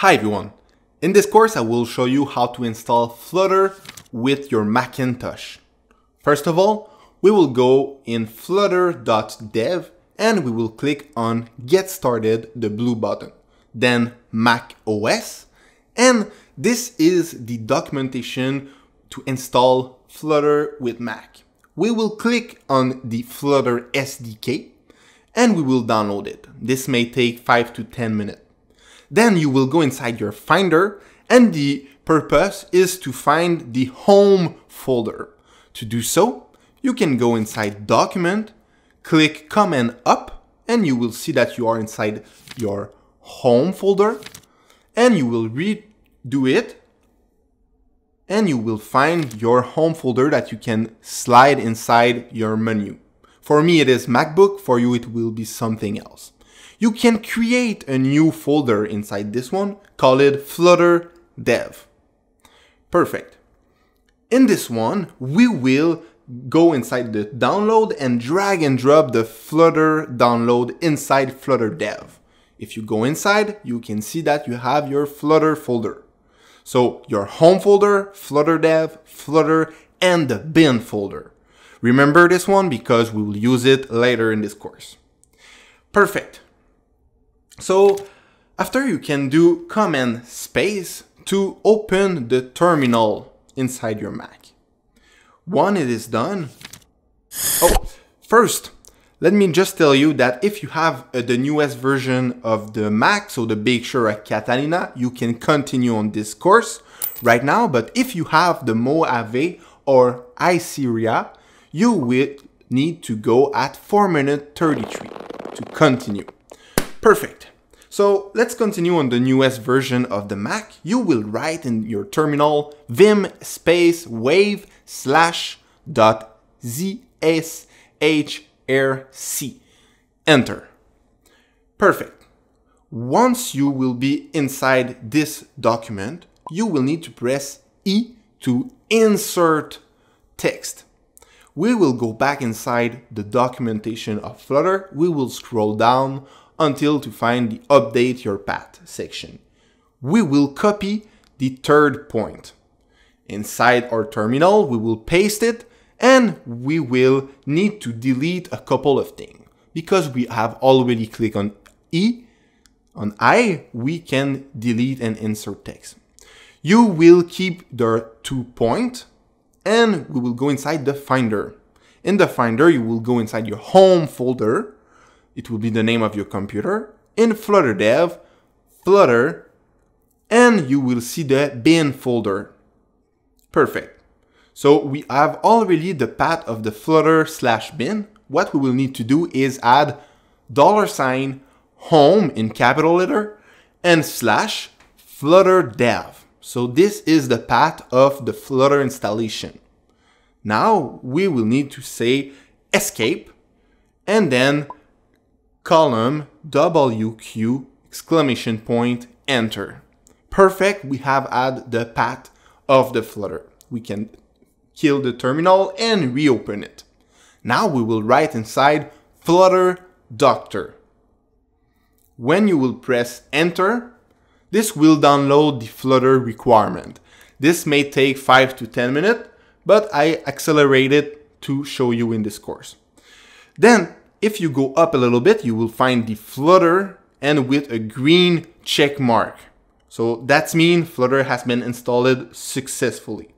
Hi everyone! In this course I will show you how to install Flutter with your Macintosh. First of all, we will go in flutter.dev and we will click on Get Started, the blue button. Then Mac OS and this is the documentation to install Flutter with Mac. We will click on the Flutter SDK and we will download it. This may take 5 to 10 minutes. Then you will go inside your Finder and the purpose is to find the home folder. To do so, you can go inside Document, click Command Up, and you will see that you are inside your home folder and you will redo it and you will find your home folder that you can slide inside your menu. For me it is MacBook, for you it will be something else you can create a new folder inside this one, call it Flutter Dev. Perfect. In this one, we will go inside the download and drag and drop the Flutter download inside Flutter Dev. If you go inside, you can see that you have your Flutter folder. So your home folder, Flutter Dev, Flutter, and the bin folder. Remember this one because we will use it later in this course. Perfect. So after you can do command space to open the terminal inside your Mac. When it is done, oh, first, let me just tell you that if you have uh, the newest version of the Mac, so the Big Sur at Catalina, you can continue on this course right now. But if you have the Mojave or High Sierra, you will need to go at 4 minute 33 to continue. Perfect. So let's continue on the newest version of the Mac. You will write in your terminal vim space wave slash dot zshrc. Enter. Perfect. Once you will be inside this document, you will need to press E to insert text we will go back inside the documentation of Flutter. We will scroll down until to find the update your path section. We will copy the third point. Inside our terminal, we will paste it and we will need to delete a couple of things. Because we have already clicked on E, on I, we can delete and insert text. You will keep the two point and we will go inside the Finder. In the Finder, you will go inside your Home folder. It will be the name of your computer. In Flutter Dev, Flutter, and you will see the bin folder. Perfect. So we have already the path of the Flutter slash bin. What we will need to do is add dollar sign home in capital letter and slash Flutter Dev. So this is the path of the Flutter installation. Now we will need to say escape and then column WQ exclamation point enter. Perfect, we have added the path of the Flutter. We can kill the terminal and reopen it. Now we will write inside Flutter Doctor. When you will press enter, this will download the Flutter requirement. This may take 5 to 10 minutes, but I accelerated to show you in this course. Then, if you go up a little bit, you will find the Flutter and with a green check mark. So that means Flutter has been installed successfully.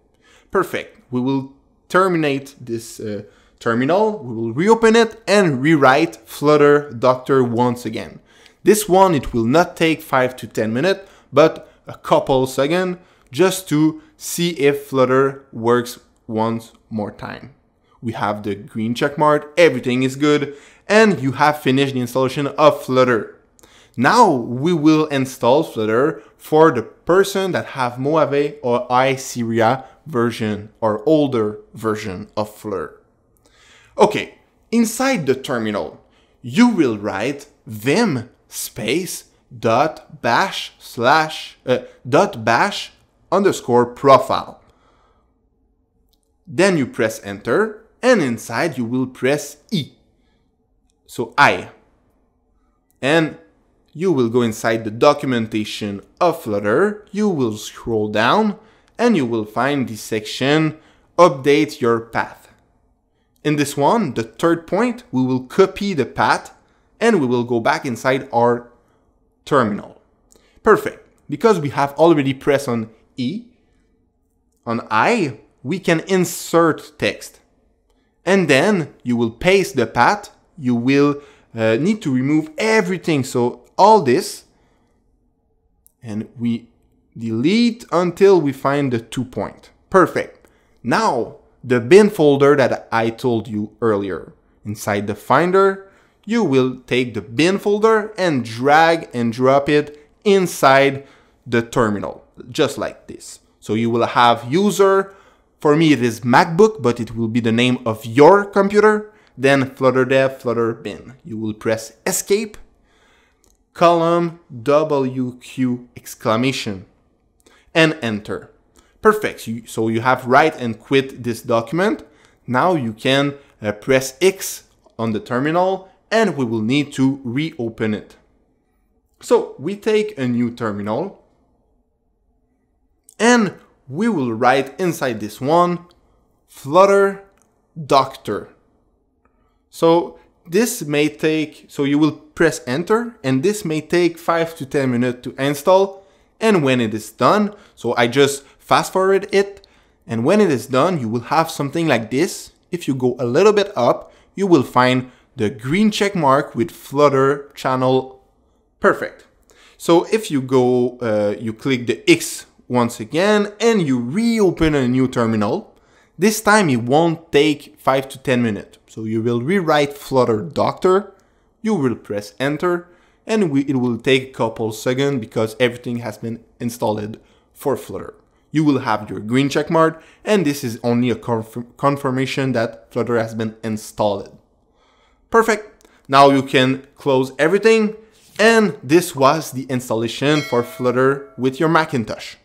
Perfect. We will terminate this uh, terminal, we will reopen it and rewrite Flutter Doctor once again. This one, it will not take 5 to 10 minutes, but a couple seconds just to see if Flutter works once more time. We have the green check mark, everything is good, and you have finished the installation of Flutter. Now we will install Flutter for the person that have Mojave or High Sierra version or older version of Flutter. Okay, inside the terminal, you will write vim space dot bash slash uh, dot bash underscore profile. Then you press enter and inside you will press E. So I. And you will go inside the documentation of Flutter, you will scroll down, and you will find the section Update your path. In this one, the third point, we will copy the path and we will go back inside our terminal. Perfect. Because we have already pressed on E, on I, we can insert text. And then you will paste the path. You will uh, need to remove everything. So all this, and we delete until we find the two point. Perfect. Now, the bin folder that I told you earlier. Inside the Finder, you will take the bin folder and drag and drop it inside the terminal, just like this. So you will have user, for me it is MacBook, but it will be the name of your computer, then flutter dev, flutter bin. You will press escape, column WQ exclamation, and enter. Perfect. So you have write and quit this document. Now you can uh, press X on the terminal and we will need to reopen it. So we take a new terminal and we will write inside this one Flutter Doctor. So this may take, so you will press enter and this may take 5 to 10 minutes to install and when it is done, so I just fast forward it and when it is done you will have something like this. If you go a little bit up, you will find the green check mark with Flutter channel perfect. So if you go, uh, you click the X once again and you reopen a new terminal, this time it won't take 5 to 10 minutes. So you will rewrite Flutter Doctor, you will press enter, and we, it will take a couple seconds because everything has been installed for Flutter. You will have your green check mark, and this is only a conf confirmation that Flutter has been installed. Perfect. Now you can close everything, and this was the installation for Flutter with your Macintosh.